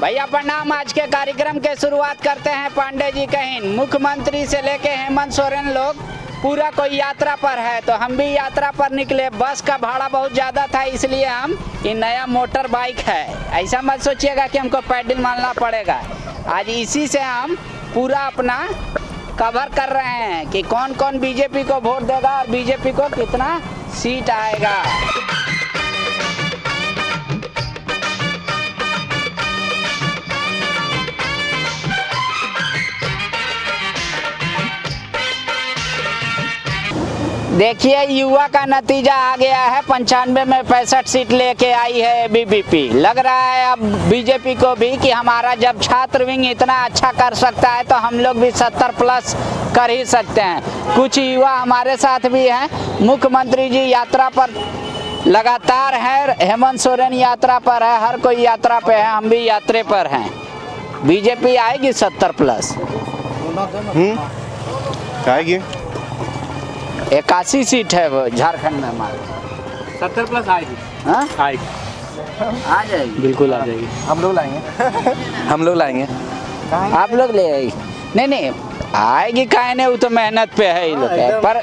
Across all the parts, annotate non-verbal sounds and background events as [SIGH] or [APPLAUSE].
भैया प्रणाम आज के कार्यक्रम के शुरुआत करते हैं पांडे जी कहीं मुख्यमंत्री से लेके हेमंत सोरेन लोग, पूरा कोई यात्रा पर है तो हम भी यात्रा पर निकले। बस का भाड़ा बहुत ज़्यादा था, इसलिए हम, ये नया मोटर बाइक है। ऐसा मत सोचिएगा कि हमको पैडल मारना पड़ेगा। आज इसी से हम पूरा अपना कवर कर रहे हैं कि कौन कौन बीजेपी को वोट देगा और बीजेपी को कितना सीट आएगा। देखिए, युवा का नतीजा आ गया है। पंचानवे में पैंसठ सीट लेके आई है बीबीपी लग रहा है अब बीजेपी को भी कि हमारा जब छात्र विंग इतना अच्छा कर सकता है तो हम लोग भी सत्तर प्लस कर ही सकते हैं। कुछ युवा हमारे साथ भी हैं। मुख्यमंत्री जी यात्रा पर लगातार है। हेमंत सोरेन यात्रा पर है। हर कोई यात्रा पे है। हम भी यात्रा पर हैं। बीजेपी आएगी सत्तर प्लस? आएगी। इक्यासी सीट है वो झारखंड में हमारे। सत्तर प्लस आएगी। हाँ? आएगी। आ जाएगी। बिल्कुल आ जाएगी। हम लोग लाएँगे। [LAUGHS] हम लोग लाएँगे। आप लोग ले आएगी नहीं नहीं आएगी काहे नहीं वो तो मेहनत पे है ही लोग पर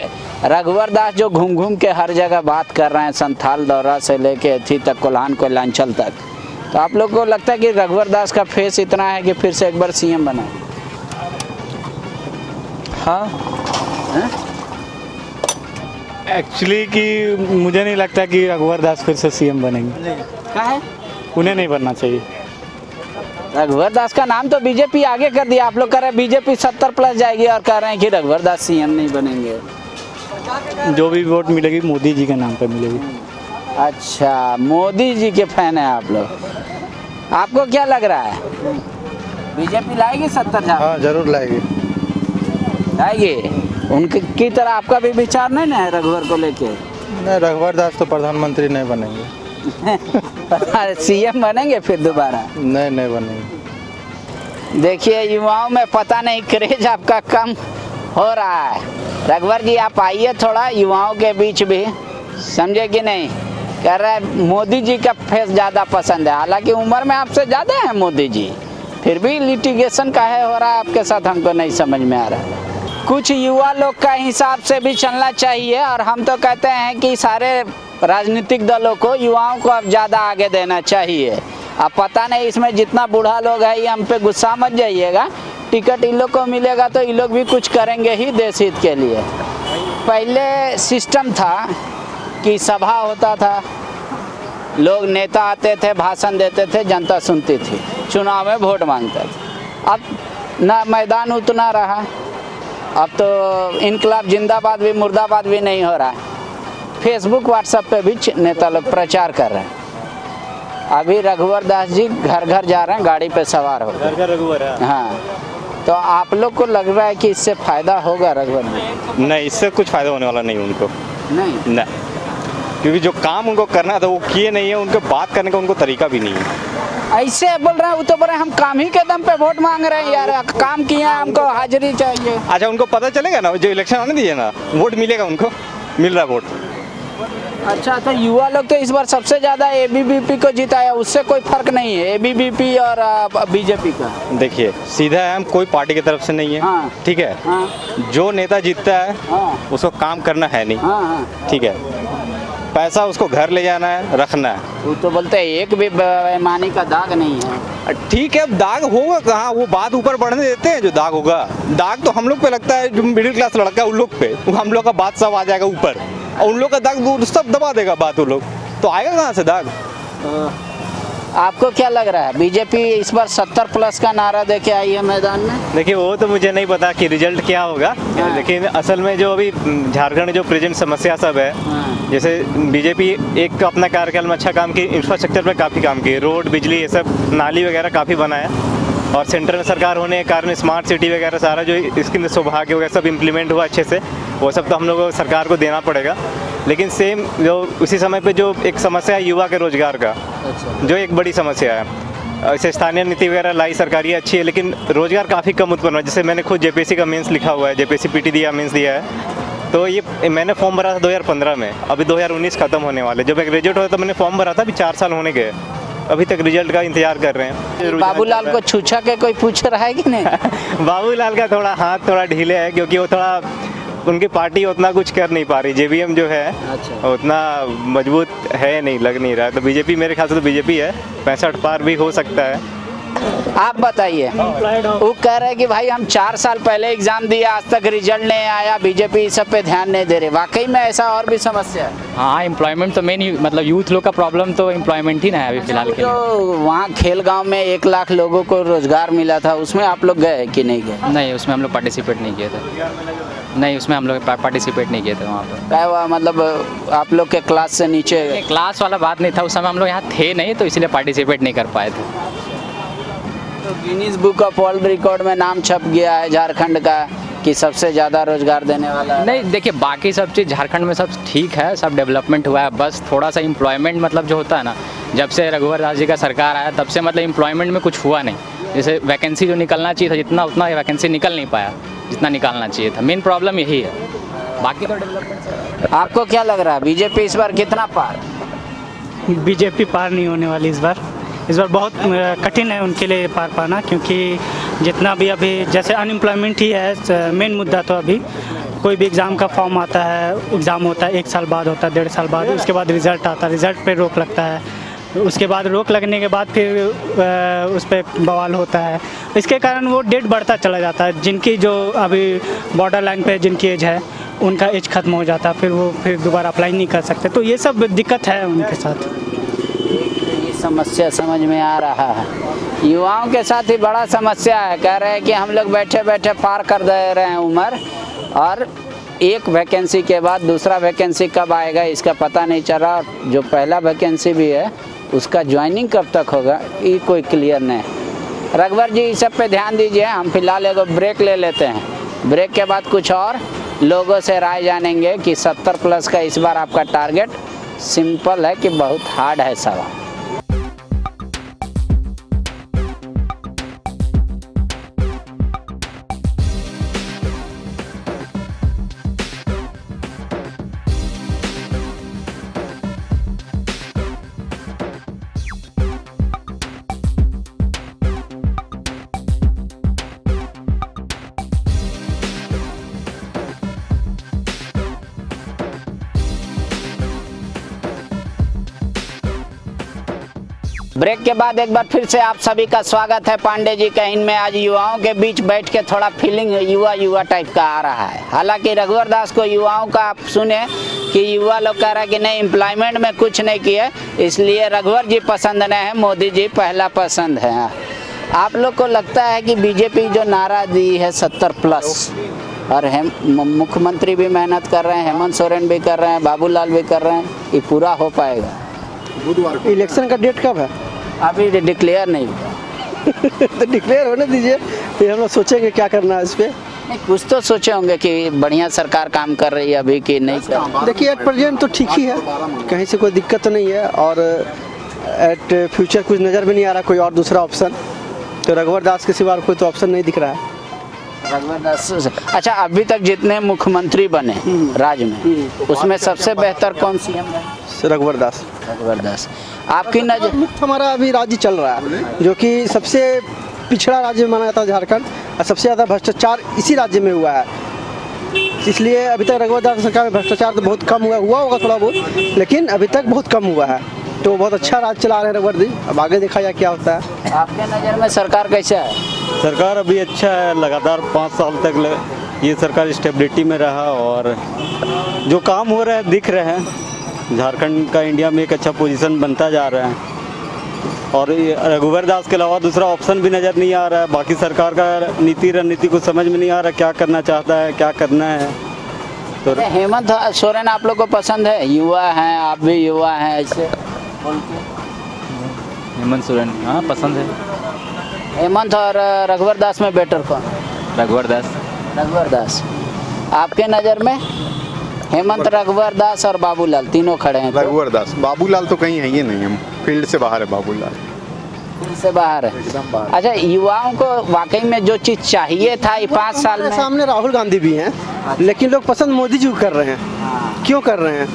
रघुवर दास जो घूम घूम के हर जगह बात कर रहे हैं संथाल दौरा से लेके अथी तक कोल्हान कोयलांचल तक तो आप लोग को लगता है कि रघुवर दास का फेस इतना है कि फिर से एक बार सीएम बना। हाँ? एक्चुअली कि मुझे नहीं लगता कि रघुवर दास फिर से सीएम बनेंगे। क्या है? उन्हें नहीं बनना चाहिए। रघुवर दास का नाम तो बीजेपी आगे कर दिया। आप लोग कह रहे हैं बीजेपी सत्तर प्लस जाएगी और कह रहे हैं कि रघुवर दास सीएम नहीं बनेंगे। जो भी वोट मिलेगी मोदी जी के नाम पर मिलेगी। अच्छा मोदी जी के फ़ैन है आप लोग। आपको क्या लग रहा है? बीजेपी लाएगी सत्तर हाँ ज़रूर लाएगी। लाएगी? उनके की तरह आपका भी विचार नहीं ना है रघुवर को लेके? नहीं रघुवर दास तो प्रधानमंत्री नहीं बनेंगे। सीएम बनेंगे फिर दोबारा? नहीं नहीं बनेंगे। देखिए युवाओं में पता नहीं क्रेज आपका कम हो रहा है। रघुवर जी आप आइए थोड़ा युवाओं के बीच भी। समझे कि नहीं? कह रहे है मोदी जी का फेस ज़्यादा पसंद है। हालाँकि उम्र में आपसे ज़्यादा है मोदी जी। फिर भी लिटिगेशन का है हो रहा है आपके साथ? हमको नहीं समझ में आ रहा। है कुछ युवा लोग का हिसाब से भी चलना चाहिए और हम तो कहते हैं कि सारे राजनीतिक दलों को, युवाओं को अब ज़्यादा आगे देना चाहिए। अब पता नहीं इसमें जितना बूढ़ा लोग है, ये हम पे गुस्सा मत जाइएगा। टिकट इन लोग को मिलेगा तो इन लोग भी कुछ करेंगे ही देश हित के लिए। पहले सिस्टम था कि सभा होता था। लोग नेता आते थे, भाषण देते थे, जनता सुनती थी। चुनाव में वोट मांगते थे। अब ना मैदान उतना रहा। अब तो इनकलाब जिंदाबाद भी मुर्दाबाद भी नहीं हो रहा है। फेसबुक व्हाट्सएप पे भी नेता लोग प्रचार कर रहे हैं। अभी रघुवर दास जी घर घर जा रहे हैं गाड़ी पे सवार हो घर घर रघुवर हाँ। तो आप लोग को लग रहा है कि इससे फ़ायदा होगा रघुवर नहीं इससे कुछ फ़ायदा होने वाला नहीं उनको। नहीं? न क्योंकि जो काम उनको करना था वो किए नहीं है उनको बात करने का उनको तरीका भी नहीं है। ऐसे बोल रहे हैं वो तो बोल रहे हैं हम काम ही के दम पे वोट मांग रहे हैं यार काम किया हमको हाजिरी चाहिए। अच्छा उनको पता चलेगा ना जो इलेक्शन आने दीजिए ना वोट मिलेगा उनको मिल रहा वोट। अच्छा तो युवा लोग तो इस बार सबसे ज़्यादा एबीवीपी को जिताया उससे कोई फ़र्क नहीं है एबीवीपी और बीजेपी का। देखिए सीधा है हम कोई पार्टी की तरफ़ से नहीं है हाँ। ठीक है? हाँ। जो नेता जीतता है हाँ। उसको काम करना है नहीं हाँ हाँ। ठीक है? पैसा उसको घर ले जाना है रखना है। वो तो बोलते हैं एक भी बेईमानी का दाग नहीं है। ठीक है अब दाग होगा कहाँ? वो बात ऊपर बढ़ने देते हैं जो दाग होगा। दाग तो हम लोग पे लगता है जो मिडिल क्लास लड़का है उन लोग पे। वो हम लोग का बात सब आ जाएगा ऊपर। और उन लोग का दाग सब दबा देगा बात वो लोग। तो आएगा कहाँ से दाग? आपको क्या लग रहा है बीजेपी इस बार सत्तर प्लस का नारा दे के आई है मैदान में देखिए वो तो मुझे नहीं पता कि रिज़ल्ट क्या होगा हाँ। लेकिन असल में जो अभी झारखंड जो प्रेजेंट समस्या सब है हाँ। जैसे बीजेपी एक अपना कार्यकाल में अच्छा काम की इंफ्रास्ट्रक्चर पर काफ़ी काम की रोड बिजली ये सब नाली वगैरह काफ़ी बनाया और सेंटर में सरकार होने के कारण स्मार्ट सिटी वगैरह सारा जो इसके अंदर सौभाग्य वगैरह सब इम्प्लीमेंट हुआ अच्छे से वो सब तो हम लोग को सरकार को देना पड़ेगा लेकिन सेम जो उसी समय पे जो एक समस्या है युवा के रोज़गार का जो एक बड़ी समस्या है। ऐसे स्थानीय नीति वगैरह लाई सरकारी अच्छी है लेकिन रोज़गार काफ़ी कम उत्पन्न हुआ है। जैसे मैंने खुद जेपीसी का मेंस लिखा हुआ है जेपीसी पीटी दिया मेंस दिया है। तो ये मैंने फॉर्म भरा था 2015 में। अभी 2019 खत्म होने वाले जब मैं ग्रेजुएट हुआ तो मैंने फॉर्म भरा था अभी चार साल होने गए अभी तक रिज़ल्ट का इंतज़ार कर रहे हैं। बाबूलाल को छूछा के कोई पूछ रहा है कि नहीं? [LAUGHS] बाबूलाल का थोड़ा हाथ थोड़ा ढीले है क्योंकि वो थोड़ा उनकी पार्टी उतना कुछ कर नहीं पा रही जेबीएम जो है अच्छा। उतना मज़बूत है नहीं लग नहीं रहा। तो बीजेपी मेरे ख्याल से तो बीजेपी है पैंसठ पार भी हो सकता है। आप बताइए वो कह रहे हैं कि भाई हम चार साल पहले एग्ज़ाम दिया आज तक रिज़ल्ट नहीं आया बीजेपी इस सब पे ध्यान नहीं दे रही। वाकई में ऐसा और भी समस्या है? हाँ एम्प्लॉयमेंट तो मेन मतलब यूथ लोग का प्रॉब्लम तो एम्प्लॉयमेंट ही ना है अभी फ़िलहाल के लिए। जो वहाँ खेल गाँव में एक लाख लोगों को रोज़गार मिला था उसमें आप लोग गए कि नहीं गए? नहीं उसमें हम लोग पार्टिसिपेट नहीं किए थे। नहीं उसमें हम लोग पार्टिसिपेट नहीं किए थे वहाँ पर। क्या हुआ? मतलब आप लोग के क्लास से नीचे क्लास वाला बात नहीं था उस समय हम लोग यहाँ थे नहीं तो इसलिए पार्टिसिपेट नहीं कर पाए थे। तो Guinness book of world record में नाम छप गया है झारखंड का कि सबसे ज़्यादा रोज़गार देने वाला नहीं देखिए बाकी सब चीज़ झारखंड में सब ठीक है सब डेवलपमेंट हुआ है बस थोड़ा सा इम्प्लॉयमेंट मतलब जो होता है ना जब से रघुवर दास जी का सरकार आया तब से मतलब इम्प्लॉयमेंट में कुछ हुआ नहीं। जैसे वैकेंसी जो निकलना चाहिए था जितना उतना वैकेंसी निकल नहीं पाया। जितना निकालना चाहिए था। मेन प्रॉब्लम यही है। बाकी तो डेवलपमेंट आपको क्या लग रहा है? बीजेपी इस बार कितना पार? बीजेपी पार नहीं होने वाली इस बार। इस बार बहुत कठिन है उनके लिए पार पाना क्योंकि जितना भी अभी जैसे अनएम्प्लॉयमेंट ही है मेन मुद्दा तो अभी कोई भी एग्ज़ाम का फॉर्म आता है एग्ज़ाम होता है एक साल बाद होता है डेढ़ साल बाद उसके बाद रिज़ल्ट आता है रिज़ल्ट पे रोक लगता है। उसके बाद रोक लगने के बाद फिर उस पर बवाल होता है। इसके कारण वो डेट बढ़ता चला जाता है। जिनकी जो अभी बॉर्डर लाइन पे जिनकी एज है, उनका एज खत्म हो जाता है फिर वो फिर दोबारा अप्लाई नहीं कर सकते। तो ये सब दिक्कत है उनके साथ। ये समस्या समझ में आ रहा है। युवाओं के साथ ही बड़ा समस्या है। कह रहे हैं कि हम लोग बैठे बैठे पार कर दे रहे हैं उम्र, और एक वैकेंसी के बाद दूसरा वैकेंसी कब आएगा, इसका पता नहीं चल रहा। जो पहला वैकेंसी भी है उसका ज्वाइनिंग कब तक होगा, ये कोई क्लियर नहीं। है रघुवर जी, इस सब पे ध्यान दीजिए, हम फ़िलहाल एगो ब्रेक ले लेते हैं। ब्रेक के बाद कुछ और लोगों से राय जानेंगे कि 70 प्लस का इस बार आपका टारगेट सिंपल है कि बहुत हार्ड है सवाल। ब्रेक के बाद एक बार फिर से आप सभी का स्वागत है पांडे जी का। इनमें आज युवाओं के बीच बैठ के थोड़ा फीलिंग युवा युवा टाइप का आ रहा है। हालाँकि रघुवर दास को युवाओं का आप सुने कि युवा लोग कह रहा है कि नहीं एम्प्लॉयमेंट में कुछ नहीं किए, इसलिए रघुवर जी पसंद नहीं है, मोदी जी पहला पसंद है। आप लोग को लगता है कि बीजेपी जो नारा दी है सत्तर प्लस और हेम मुख्यमंत्री भी मेहनत कर रहे हैं, हेमंत सोरेन भी कर रहे हैं, बाबूलाल भी कर रहे हैं, ये पूरा हो पाएगा। बुधवार इलेक्शन का डेट कब है? अभी डिक्लेयर नहीं हुआ। [LAUGHS] तो डिक्लेयर होने दीजिए फिर हम लोग सोचेंगे क्या करना है इस पर नहीं कुछ तो सोचे होंगे कि बढ़िया सरकार काम कर रही है अभी कि नहीं देखिए एट प्रेजेंट तो ठीक ही है कहीं से कोई दिक्कत तो नहीं है और एट फ्यूचर कुछ नज़र भी नहीं आ रहा कोई और दूसरा ऑप्शन तो रघुवर दास के सिवा कोई तो ऑप्शन नहीं दिख रहा है। रघुवर दास अच्छा अभी तक जितने मुख्यमंत्री बने राज्य में उसमें सबसे बेहतर कौन सी है रघुवर दास। रघुवर दास। आपकी नज़र मुक्त हमारा अभी राज्य चल रहा है जो कि सबसे पिछड़ा राज्य माना जाता है झारखंड और सबसे ज़्यादा भ्रष्टाचार इसी राज्य में हुआ है। इसलिए अभी तक रघुवर दास सरकार में भ्रष्टाचार तो बहुत कम हुआ हुआ होगा थोड़ा बहुत लेकिन अभी तक बहुत कम हुआ है। तो बहुत अच्छा राज चला रहे हैं रघुवर जी। अब आगे देखा जाए क्या होता है। आपके नज़र में सरकार कैसा है सरकार अभी अच्छा है लगातार पाँच साल तक ल- ये सरकार स्टेबिलिटी में रहा और जो काम हो रहा है दिख रहे हैं। झारखंड का इंडिया में एक अच्छा पोजीशन बनता जा रहा है। और रघुवर दास के अलावा दूसरा ऑप्शन भी नज़र नहीं आ रहा है। बाकी सरकार का नीति रणनीति कुछ समझ में नहीं आ रहा क्या करना चाहता है क्या करना है। तो हेमंत सोरेन आप लोग को पसंद है? युवा हैं आप भी युवा हैं ऐसे। हेमंत सोरेन हाँ पसंद है। हेमंत और रघुवर दास में बेटर कौन? रघुवर दास रघुवर दास आपके नज़र में हेमंत रघुवर दास और बाबूलाल तीनों खड़े हैं तो? रघुवर दास बाबूलाल तो कहीं है ही नहीं हम फ़ील्ड से बाहर है बाबूलाल। से बाहर है। अच्छा युवाओं को वाकई में जो चीज़ चाहिए था ये पाँच साल में? सामने राहुल गांधी भी हैं लेकिन लोग पसंद मोदी जी को कर रहे हैं। क्यों कर रहे हैं?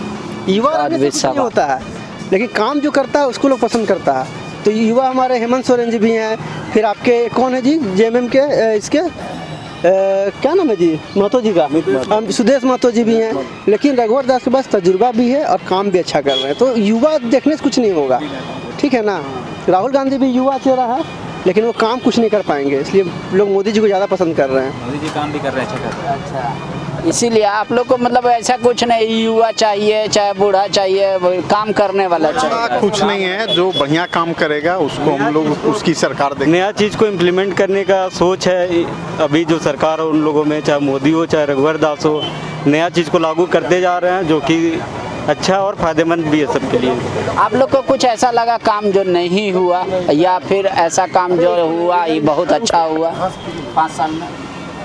युवा सवाल। होता है लेकिन काम जो करता है उसको लोग पसंद करता है। तो युवा हमारे हेमंत सोरेन जी भी हैं। फिर आपके कौन है जी? जेएमएम के इसके? अ, क्या नाम है जी? महतो जी का? हम सुदेश महतो जी भी हैं। लेकिन रघुवर दास के पास तजुर्बा भी है और काम भी अच्छा कर रहे हैं। तो युवा देखने से कुछ नहीं होगा। ठीक है ना? राहुल गांधी भी युवा चेहरा है लेकिन वो काम कुछ नहीं कर पाएँगे। इसलिए लोग मोदी जी को ज़्यादा पसंद कर रहे हैं। मोदी जी काम भी कर रहे हैं अच्छा कर रहे हैं। इसीलिए आप लोग को मतलब ऐसा कुछ नहीं युवा चाहिए चाहे बूढ़ा चाहिए काम करने वाला चाहिए। कुछ नहीं है जो बढ़िया काम करेगा उसको हम लोग उसकी सरकार देखें नया चीज़ को इम्प्लीमेंट करने का सोच है। अभी जो सरकार है उन लोगों में चाहे मोदी हो चाहे रघुवर दास हो नया चीज़ को लागू करते जा रहे हैं जो कि अच्छा और फ़ायदेमंद भी है सबके लिए। आप लोग को कुछ ऐसा लगा काम जो नहीं हुआ या फिर ऐसा काम जो हुआ ये बहुत अच्छा हुआ पाँच साल में?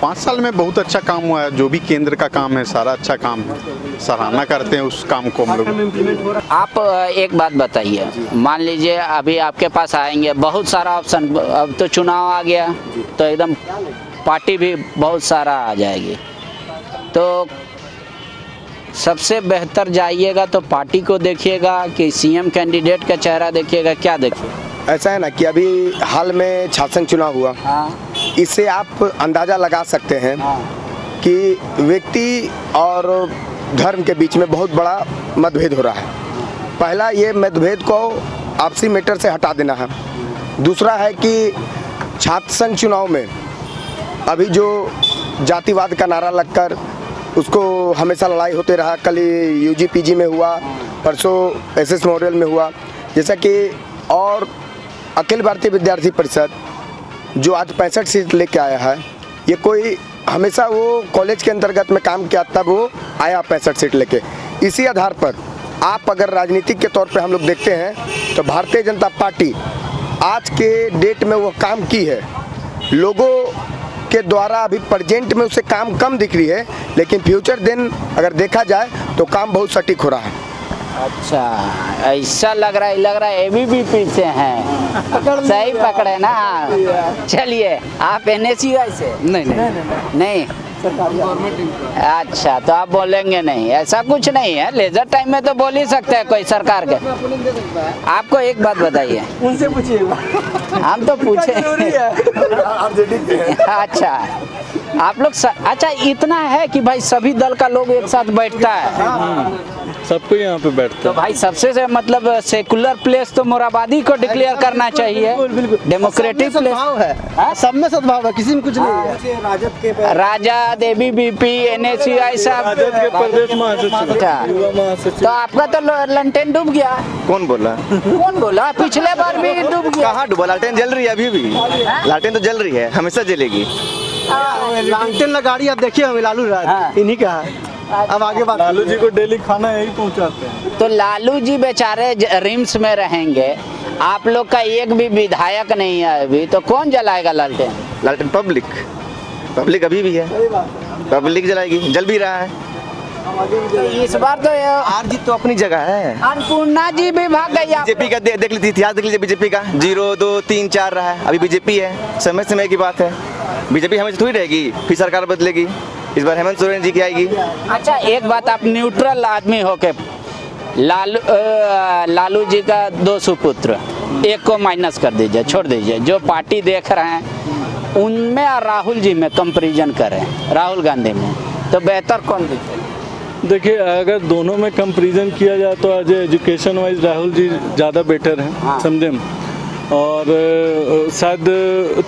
पाँच साल में बहुत अच्छा काम हुआ है जो भी केंद्र का काम है सारा अच्छा काम है सराहना करते हैं उस काम को हम लोग। आप एक बात बताइए। मान लीजिए अभी आपके पास आएँगे बहुत सारा ऑप्शन अब तो चुनाव आ गया तो एकदम पार्टी भी बहुत सारा आ जाएगी। तो सबसे बेहतर जाइएगा तो पार्टी को देखिएगा कि सीएम कैंडिडेट का चेहरा देखिएगा क्या देखिएगा ऐसा है ना कि अभी हाल में छात्र चुनाव हुआ। हाँ। इससे आप अंदाज़ा लगा सकते हैं कि व्यक्ति और धर्म के बीच में बहुत बड़ा मतभेद हो रहा है। पहला, ये मतभेद को आपसी मैटर से हटा देना है। दूसरा है कि छात्र संघ चुनाव में अभी जो जातिवाद का नारा लगकर उसको हमेशा लड़ाई होते रहा, कल यू जी पी जी में हुआ, परसों एस एस मेमोरियल में हुआ। जैसा कि और अखिल भारतीय विद्यार्थी परिषद जो आज पैंसठ सीट लेके आया है, ये कोई हमेशा वो कॉलेज के अंतर्गत में काम किया, तब वो आया पैंसठ सीट लेके। इसी आधार पर आप अगर राजनीतिक के तौर पे हम लोग देखते हैं तो भारतीय जनता पार्टी आज के डेट में वो काम की है। लोगों के द्वारा अभी प्रजेंट में उसे काम कम दिख रही है, लेकिन फ्यूचर दिन अगर देखा जाए तो काम बहुत सटीक हो रहा है। अच्छा ऐसा लग रहा है लग रहा है एबीवीपी से हैं। सही पकड़े ना। चलिए आप एन एस से? नहीं नहीं नहीं अच्छा तो आप बोलेंगे नहीं ऐसा कुछ नहीं है। लेजर टाइम में तो बोल ही सकते हैं कोई सरकार के। आपको एक बात बताइए। उनसे पूछिए हम तो पूछे। अच्छा। आप लोग अच्छा इतना है कि भाई सभी दल का लोग एक साथ बैठता है। सबको यहाँ पे बैठता तो भाई सबसे से मतलब सेकुलर प्लेस तो मोराबादी को डिक्लेयर करना चाहिए। डेमोक्रेटिक प्लेस सद्भाव है। सब में सद्भाव है किसी में कुछ नहीं है। राजद के राजा देवी बीपी एन एस सब राजद के अच्छा। तो आपका तो लंटेन डूब गया। कौन बोला? कौन बोला? पिछले बार भी डूब गया। कहाँ डूबा? लालटेन जल रही है अभी भी। लालटेन तो जल रही है हमेशा जलेगी। लालटेन ना गाड़ी आप देखिए हमें लालू हाँ। राज इन्हीं का है। अब आगे बात लालू जी को डेली खाना यही पहुँचाते हैं। तो लालू जी बेचारे रिम्स में रहेंगे। आप लोग का एक भी विधायक नहीं है अभी। तो कौन जलाएगा लालटेन? लालटेन पब्लिक। पब्लिक अभी भी है। पब्लिक जलाएगी। जल भी रहा है। तो इस बार तो हार जीत तो अपनी जगह है। अन्नपूर्णा जी भी भाग गई बीजेपी का दे, देख लीजिए इतिहास देख लीजिए बीजेपी का। ज़ीरो दो तीन चार रहा है। अभी बीजेपी है। समय समय की बात है। बीजेपी हमेशा थोड़ी रहेगी फिर सरकार बदलेगी। इस बार हेमंत सोरेन जी की आएगी। अच्छा एक बात आप न्यूट्रल आदमी हो के लालू लालू जी का दो सुपुत्र एक को माइनस कर दीजिए छोड़ दीजिए। जो पार्टी देख रहे हैं उनमें और राहुल जी में कंपेरिजन करें राहुल गांधी में। तो बेहतर कौन दिखे देखिए अगर दोनों में कंपेरिजन किया जाए तो आज एजुकेशन वाइज राहुल जी ज़्यादा बेटर हैं हाँ। हैं। समझे? और शायद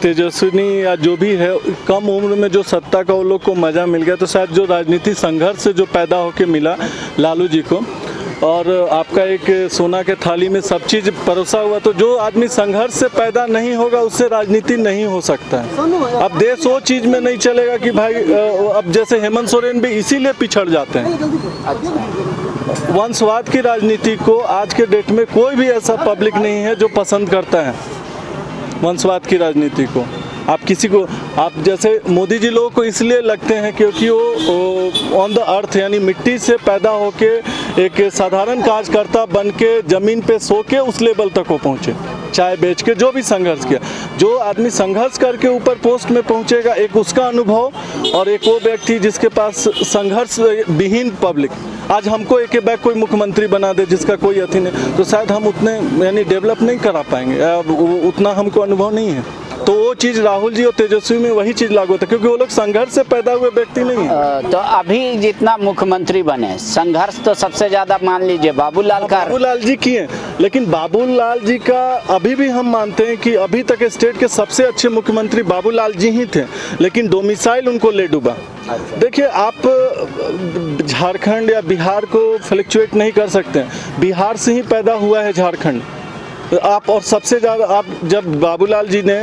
तेजस्विनी या जो भी है, कम उम्र में जो सत्ता का उन लोग को मज़ा मिल गया तो शायद जो राजनीति संघर्ष जो पैदा होकर मिला, लालू जी को और आपका एक सोना के थाली में सब चीज़ परोसा हुआ तो जो आदमी संघर्ष से पैदा नहीं होगा उससे राजनीति नहीं हो सकता है। अब देश वो चीज़ में नहीं चलेगा कि भाई अब जैसे हेमंत सोरेन भी इसीलिए पिछड़ जाते हैं। वंशवाद की राजनीति को आज के डेट में कोई भी ऐसा पब्लिक नहीं है जो पसंद करता है वंशवाद की राजनीति को। आप किसी को आप जैसे मोदी जी लोगों को इसलिए लगते हैं क्योंकि वो ऑन द अर्थ यानी मिट्टी से पैदा होके एक साधारण कार्यकर्ता बन के ज़मीन पे सो के उस लेवल तक वो पहुँचे चाय बेच के जो भी संघर्ष किया। जो आदमी संघर्ष करके ऊपर पोस्ट में पहुँचेगा, एक उसका अनुभव और एक वो व्यक्ति जिसके पास संघर्ष विहीन पब्लिक आज हमको एक बैग कोई मुख्यमंत्री बना दे, जिसका कोई अथी नहीं। तो शायद हम उतने, यानी डेवलप नहीं करा पाएँगे। उतना हमको अनुभव नहीं है। तो वो चीज़ राहुल जी और तेजस्वी में वही चीज़ लागू होता है क्योंकि वो लोग संघर्ष से पैदा हुए व्यक्ति नहीं है। तो अभी जितना मुख्यमंत्री बने संघर्ष तो सबसे ज़्यादा मान लीजिए बाबूलाल का। बाबूलाल जी किए लेकिन बाबूलाल जी का अभी भी हम मानते हैं कि अभी तक स्टेट के सबसे अच्छे मुख्यमंत्री बाबूलाल जी ही थे लेकिन डोमिसाइल उनको ले डूबा। देखिए आप झारखंड या बिहार को फ्लक्चुएट नहीं कर सकते। बिहार से ही पैदा हुआ है झारखंड। आप और सबसे ज़्यादा आप जब बाबूलाल जी ने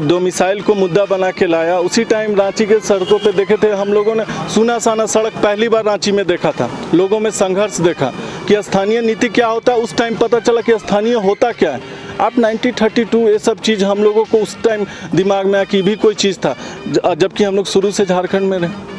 डोमिसाइल को मुद्दा बना के लाया, उसी टाइम रांची के सड़कों पे देखे थे, हम लोगों ने सुना साना सड़क पहली बार रांची में देखा था, लोगों में संघर्ष देखा कि स्थानीय नीति क्या होता है उस टाइम पता चला कि स्थानीय होता क्या है। आप 1932 ये सब चीज़ हम लोगों को उस टाइम दिमाग में आया कि भी कोई चीज़ था, जबकि हम लोग शुरू से झारखंड में रहे।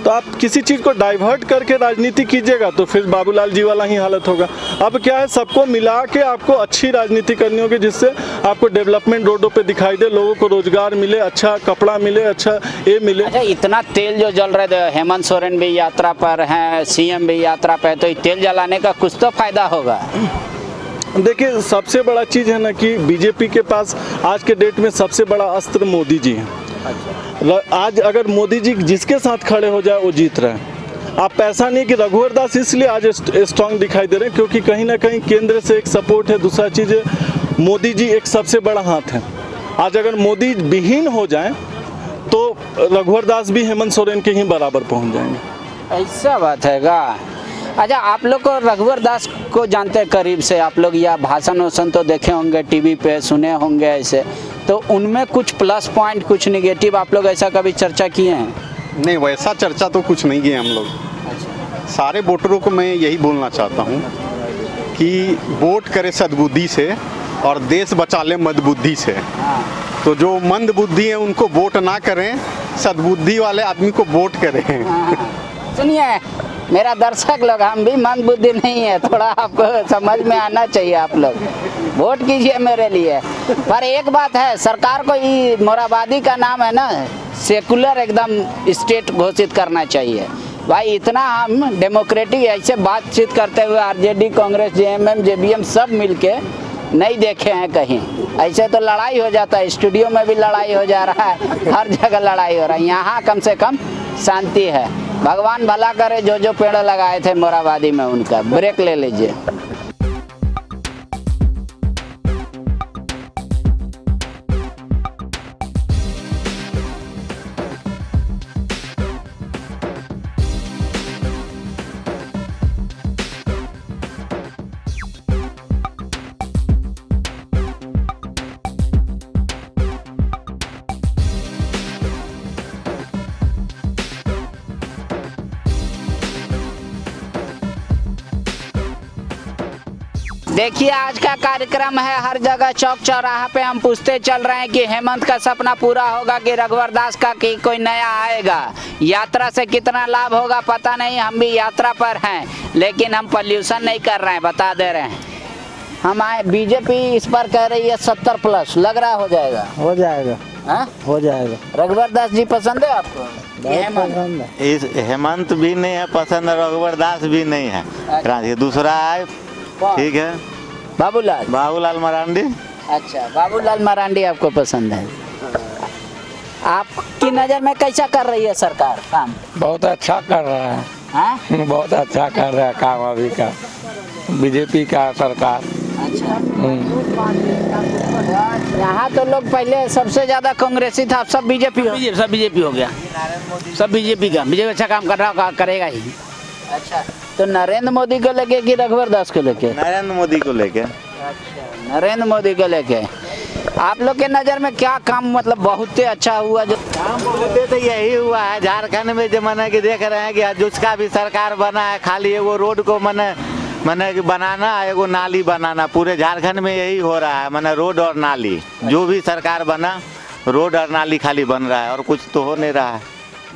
तो आप किसी चीज़ को डाइवर्ट करके राजनीति कीजिएगा तो फिर बाबूलाल जी वाला ही हालत होगा। अब क्या है सबको मिला के आपको अच्छी राजनीति करनी होगी जिससे आपको डेवलपमेंट रोडों पे दिखाई दे लोगों को रोज़गार मिले अच्छा कपड़ा मिले अच्छा ये मिले। अच्छा इतना तेल जो जल रहे थे हेमंत सोरेन भी यात्रा पर हैं सीएम भी यात्रा पर है तो तेल जलाने का कुछ तो फ़ायदा होगा। देखिए सबसे बड़ा चीज़ है ना कि बीजेपी के पास आज के डेट में सबसे बड़ा अस्त्र मोदी जी हैं। र- आज अगर मोदी जी जिसके साथ खड़े हो जाए, वो जीत रहे हैं। आप ऐसा नहीं कि रघुवर दास इसलिए आज स्ट्रांग दिखाई दे रहे हैं, क्योंकि कहीं ना कहीं केंद्र से एक सपोर्ट है, दूसरा चीज़ मोदी जी एक सबसे बड़ा हाथ है। आज अगर मोदी विहीन हो जाए तो रघुवर दास भी हेमंत सोरेन के ही बराबर पहुँच जाएँगे। ऐसा बात है अच्छा आप लोग को रघुवर दास को जानते हैं करीब से आप लोग या भाषण वाषण तो देखे होंगे टीवी पे सुने होंगे ऐसे। तो उनमें कुछ प्लस पॉइंट कुछ निगेटिव आप लोग ऐसा कभी चर्चा किए हैं? नहीं वैसा चर्चा तो कुछ नहीं किए हम लोग। सारे वोटरों को मैं यही बोलना चाहता हूँ कि वोट करे सदबुद्धि से और देश बचा ले मदबुद्धि से। तो जो मंद बुद्धि है उनको वोट ना करें सदबुद्धि वाले आदमी को वोट करें। सुनिए मेरा दर्शक लोग, हम भी मंद बुद्धि नहीं है, थोड़ा आपको समझ में आना चाहिए आप लोग। वोट कीजिए मेरे लिए। पर एक बात है, सरकार को ये मोराबादी का नाम है ना सेकुलर एकदम स्टेट घोषित करना चाहिए। भाई, इतना हम डेमोक्रेटिक ऐसे बातचीत करते हुए आरजेडी कांग्रेस जेएमएम जेबीएम सब मिलके नहीं देखे हैं कहीं। ऐसे तो लड़ाई हो जाता है स्टूडियो में भी लड़ाई हो जा रहा है, हर जगह लड़ाई हो रहा है। यहाँ कम से कम शांति है। भगवान भला करे जो जो पेड़ लगाए थे मोराबादी में उनका। ब्रेक ले लीजिए। देखिए आज का कार्यक्रम है हर जगह चौक चौराहा पे। हम पूछते चल रहे हैं कि हेमंत का सपना पूरा होगा कि रघुवर दास का कि कोई नया आएगा? यात्रा से कितना लाभ होगा पता नहीं हम भी यात्रा पर हैं लेकिन हम पॉल्यूशन नहीं कर रहे हैं बता दे रहे हैं। हम आए बीजेपी इस पर कह रही है सत्तर प्लस लग रहा हो जाएगा? हो जाएगा। हाँ? हो जाएगा। रघुवर दास जी पसंद है आपको? हेमंत? इस हेमंत भी नहीं है पसंद रघुवर दास भी नहीं है। दूसरा है ठीक है। बाबूलाल। बाबूलाल मरांडी। अच्छा बाबूलाल मरांडी आपको पसंद है। आपकी नज़र में कैसा कर रही है सरकार काम? बहुत अच्छा कर रहा है। हाँ? [LAUGHS] बहुत अच्छा कर रहा है काम अभी का। बीजेपी का सरकार। हम्म। यहाँ तो लोग पहले सबसे ज़्यादा कांग्रेसी था अब सब बीजेपी हो। सब बीजेपी हो गया। सब बीजेपी का। बीजेपी अच्छा काम कर रहा करेगा ही। अच्छा। तो नरेंद्र मोदी को लेके कि रघुवर दास को लेके? नरेंद्र मोदी को लेके। अच्छा नरेंद्र मोदी को लेके। आप लोग के नज़र में क्या काम मतलब बहुत ही अच्छा हुआ जो काम बोलते तो यही हुआ है। झारखंड में जो मैंने कि देख रहे हैं कि जिसका भी सरकार बना है। खाली एगो रोड को मैंने मैंने कि बनाना एगो नाली बनाना। पूरे झारखंड में यही हो रहा है। मैंने रोड और नाली। जो भी सरकार बना रोड और नाली खाली बन रहा है और कुछ तो हो नहीं रहा है।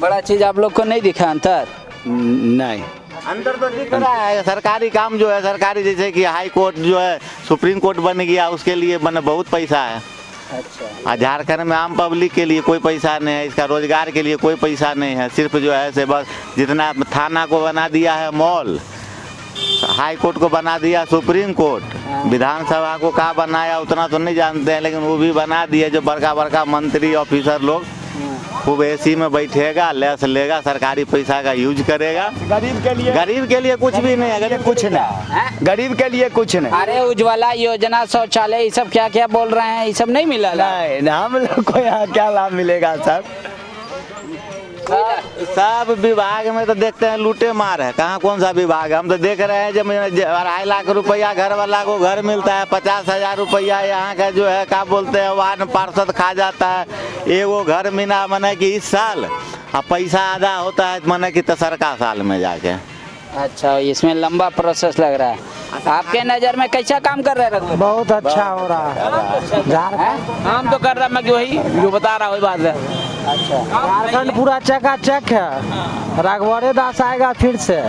बड़ा चीज़ आप लोग को नहीं दिखा अंतर? नहीं। अंदर तो दिख रहा है सरकारी काम जो है सरकारी जैसे कि हाई कोर्ट जो है सुप्रीम कोर्ट बन गया उसके लिए मैंने बहुत पैसा है। अच्छा। झारखंड में आम पब्लिक के लिए कोई पैसा नहीं है इसका रोज़गार के लिए कोई पैसा नहीं है सिर्फ़ जो है से बस जितना थाना को बना दिया है मॉल हाई कोर्ट को बना दिया सुप्रीम कोर्ट। विधानसभा को कहा बनाया उतना तो नहीं जानते हैं लेकिन वो भी बना दिया जो बड़का बड़का मंत्री ऑफिसर लोग। खूब एसी में बैठेगा लेस लेगा सरकारी पैसा का यूज़ करेगा। गरीब के लिए? गरीब के लिए कुछ भी नहीं है गरीब कुछ नहीं। गरीब के लिए कुछ नहीं। अरे उज्ज्वला योजना शौचालय ये सब क्या क्या बोल रहे हैं? ये सब नहीं मिला नहीं हम लोग को यहाँ क्या लाभ मिलेगा सर? सब विभाग में तो देखते हैं लूटे मार है। कहाँ कौन सा विभाग है? हम तो देख रहे हैं जब अढ़ाई लाख रुपया घर वाला को घर मिलता है पचास हज़ार रुपया यहाँ का जो है क्या बोलते हैं वार्ड पार्षद खा जाता है। एगो घर मिला मने कि इस साल और पैसा आधा होता है मने कि तेसरका साल में जाके। अच्छा इसमें लंबा प्रोसेस लग रहा है। आपके नज़र में कैसा काम कर रहे हैं? बहुत अच्छा हो रहा है। काम तो कर रहा मैं वही जो बता रहा हूँ बात है। अच्छा। झारखंड पूरा चकाचक है। राघवरे दास आएगा फिर से।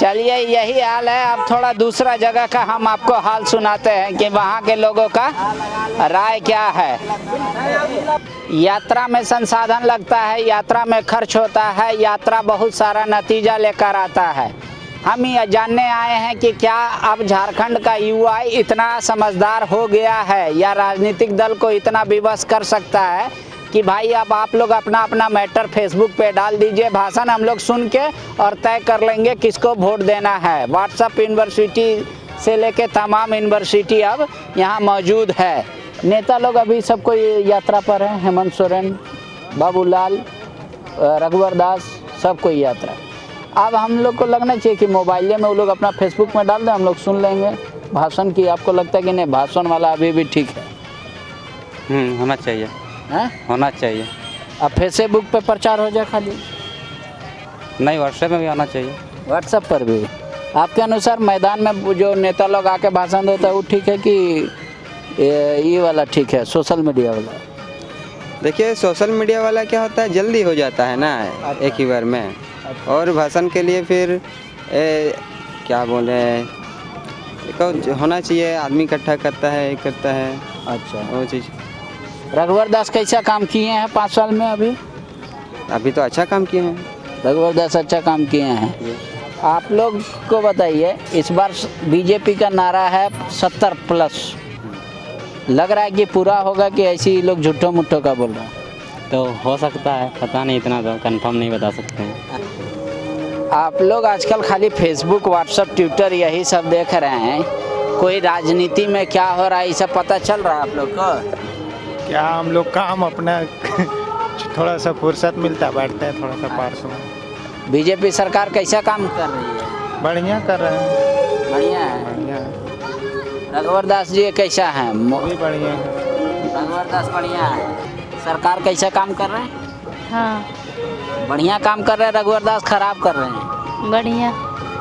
चलिए, यही हाल है। अब थोड़ा दूसरा जगह का हम आपको हाल सुनाते हैं कि वहाँ के लोगों का राय क्या है। यात्रा में संसाधन लगता है, यात्रा में खर्च होता है, यात्रा बहुत सारा नतीजा लेकर आता है। हम ये जानने आए हैं कि क्या अब झारखंड का युवा इतना समझदार हो गया है या राजनीतिक दल को इतना विवश कर सकता है कि भाई अब आप लोग अपना अपना मैटर फेसबुक पे डाल दीजिए, भाषण हम लोग सुन के और तय कर लेंगे किसको वोट देना है। व्हाट्सअप यूनिवर्सिटी से लेके तमाम यूनिवर्सिटी अब यहाँ मौजूद है। नेता लोग अभी सब कोई यात्रा पर हैं, हेमंत सोरेन, बाबूलाल रघुवर दास सब कोई यात्रा अब हम लोग को लगना चाहिए कि मोबाइल में वो लोग अपना फेसबुक में डाल दें हम लोग सुन लेंगे। भाषण की आपको लगता है कि नहीं? भाषण वाला अभी भी ठीक है। हम्म होना चाहिए। हैं? होना चाहिए। अब फेसबुक पे प्रचार हो जाए खाली। नहीं व्हाट्सएप में भी आना चाहिए। व्हाट्सएप पर भी। आपके अनुसार मैदान में जो नेता लोग आके भाषण देता है वो ठीक है कि ये ये वाला ठीक है सोशल मीडिया वाला? देखिए सोशल मीडिया वाला क्या होता है? जल्दी हो जाता है ना एक ही बार में। और भाषण के लिए फिर ए, क्या बोले? होना चाहिए आदमी इकट्ठा करता है करता है। अच्छा। वो चीज़। रघुवर दास कैसा काम किए हैं पाँच साल में अभी? अभी तो अच्छा काम किए हैं। रघुवर दास अच्छा काम किए हैं। आप लोग को बताइए इस बार बीजेपी का नारा है सत्तर प्लस। लग रहा है कि पूरा होगा कि ऐसे ही लोग झूठो मुट्ठो का बोल रहे हैं। तो हो सकता है पता नहीं इतना तो कंफर्म नहीं बता सकते हैं। आप लोग आजकल खाली फेसबुक व्हाट्सअप ट्विटर यही सब देख रहे हैं। कोई राजनीति में क्या हो रहा है ये सब पता चल रहा है आप लोग को? क्या हम लोग काम अपना [LAUGHS] थोड़ा सा फुर्सत मिलता बैठते हैं थोड़ा सा पार्क में। बीजेपी सरकार कैसा काम कर रही है? बढ़िया कर रहे हैं। बढ़िया है? बढ़िया रघुवर दास जी कैसा है? बढ़िया है। रघुवर दास बढ़िया है। सरकार कैसा काम कर रहे हैं? हाँ। बढ़िया काम कर रहे हैं रघुवर दास खराब कर रहे हैं? बढ़िया।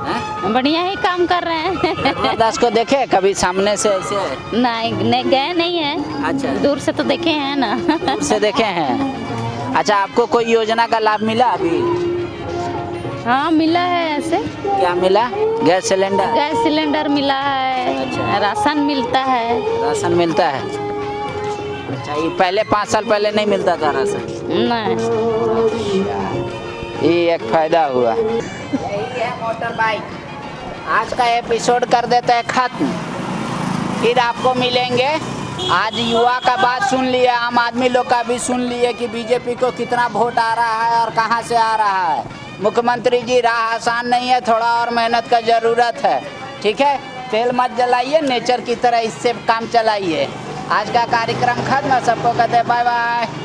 है? बढ़िया ही काम कर रहे हैं। रघुवर दास को देखे कभी सामने से ऐसे? नहीं नहीं गए नहीं है। अच्छा। दूर से तो देखे हैं ना। दूर से देखे हैं? अच्छा आपको कोई योजना का लाभ मिला अभी? हाँ मिला है ऐसे। क्या मिला? Gas cylinder? गैस सिलेंडर मिला है। अच्छा। राशन मिलता है। राशन मिलता है। अच्छा ये पहले पाँच साल पहले नहीं मिलता था राशन नहीं। ये एक फ़ायदा हुआ। यही है मोटर बाइक आज का एपिसोड कर देते हैं खत्म। फिर आपको मिलेंगे। आज युवा का बात सुन लिए आम आदमी लोग का भी सुन लिए कि बीजेपी को कितना वोट आ रहा है और कहाँ से आ रहा है। मुख्यमंत्री जी राह आसान नहीं है थोड़ा और मेहनत का ज़रूरत है। ठीक है? तेल मत जलाइए नेचर की तरह इससे काम चलाइए। आज का कार्यक्रम खत्म। सबको कहते बाय बाय